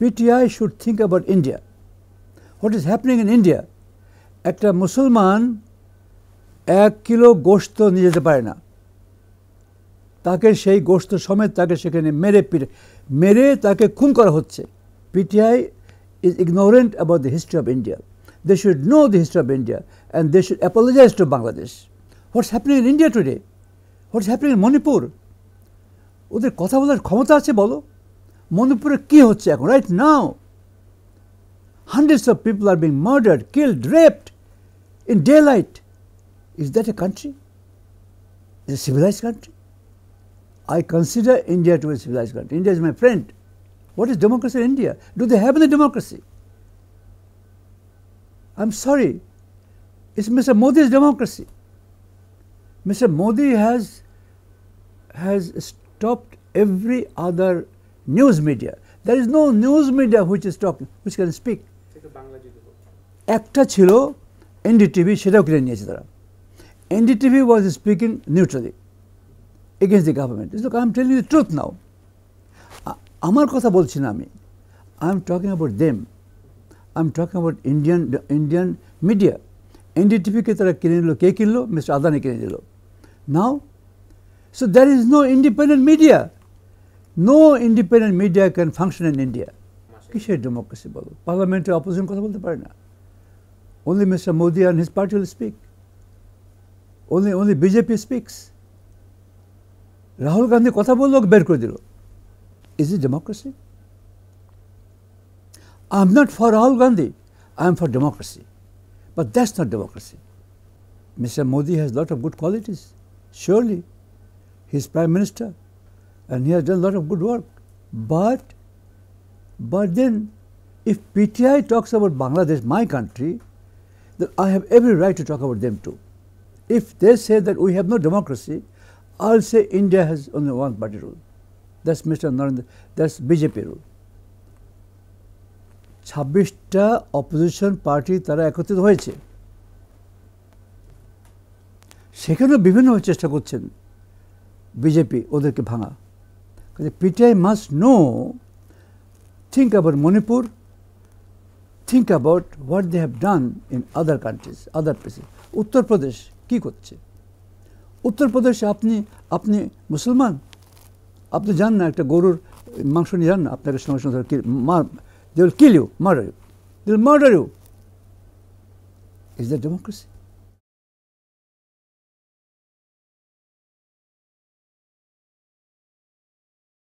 PTI should think about India what is happening in India একটা মুসলমান এক kilo গোস্ত নিয়ে যেতে পারে না। তাকে সেই গোস্ত সমেত তাকে সেখানে মেরে পিটে, মেরে তাকে খুন করা হচ্ছে। PTI is ignorant about the history of India they should know the history of India and they should apologise to Bangladesh what's happening in India today what's happening in Manipur ওদের কথা বলার ক্ষমতা আছে বলো। মণিপুরে কী হচ্ছে এখন right now hundreds of people are being murdered killed raped in daylight is that a country is a civilise country I consider India to be a civilized country. India is my friend. What is democracy in India? Do they have any democracy? I'm sorry. It's Mr. Modi's democracy. Mr. Modi has has stopped every other news media. There is no news media which is talking, which can speak. একটা ছিল NDTV সেটাও কিনে নিয়েছে তারা NDTV was speaking neutrally against the government look I am telling the truth নাও আমার কথা বলছি না আমি I am talking about them I am talking about Indian Indian media এনডিটিভিকে তারা কিনে নিল কে কিনলো মিস্টার আদানি কিনে দিল নাও so there is no independent media no independent media can function in India কিসের ডেমোক্রেসি বলো পার্লামেন্টে অপোজিশন কথা বলতে পারে না only Mr. Modi and his party will speak. Only, only BJP speaks. Rahul Gandhi কথা বললো বের করে দিল is it democracy I am not for Rahul Gandhi I am for democracy but that's not democracy mister Modi has lot of good qualities surely he is prime minister And he has done a lot of good work. But, but then, if PTI talks about Bangladesh, my country, then I have every right to talk about them too. If they say that we have no democracy, I'll say India has only one party rule. That's Mr. Narendra, that's BJP rule. ছাব্বিশটা opposition party তারা একত্রিত হয়েছে সেখানেও বিভিন্নভাবে চেষ্টা করছেন BJP ওদেরকে ভাঙা The PTI must know, think about Manipur, think about what they have done in other countries, other places. Uttar Pradesh কি করছে? উত্তর প্রদেশে আপনি আপনি মুসলমান? আপনি যান না একটা গরুর মাংস নিয়ে যান না? আপনাকে সঙ্গে সঙ্গে they will kill you murder you they will murder you is the democracy